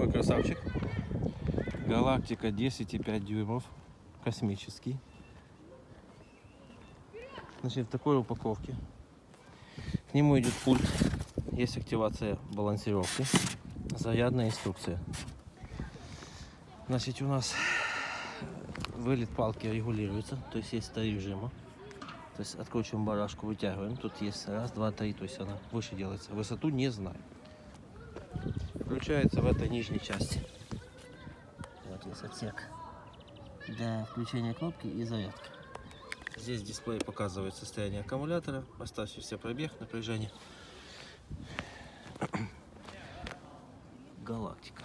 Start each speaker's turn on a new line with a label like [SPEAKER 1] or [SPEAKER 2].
[SPEAKER 1] такой красавчик. Галактика 10,5 дюймов. Космический. Значит, в такой упаковке. К нему идет пульт. Есть активация балансировки. Зарядная инструкция. Значит, у нас вылет палки регулируется. То есть есть три режима. То есть откручиваем барашку, вытягиваем. Тут есть раз, два, три. То есть она выше делается. Высоту не знаю. Включается в этой нижней части. Вот есть отсек для включения кнопки и зарядки. Здесь дисплей показывает состояние аккумулятора, оставшийся пробег, напряжение. Галактика.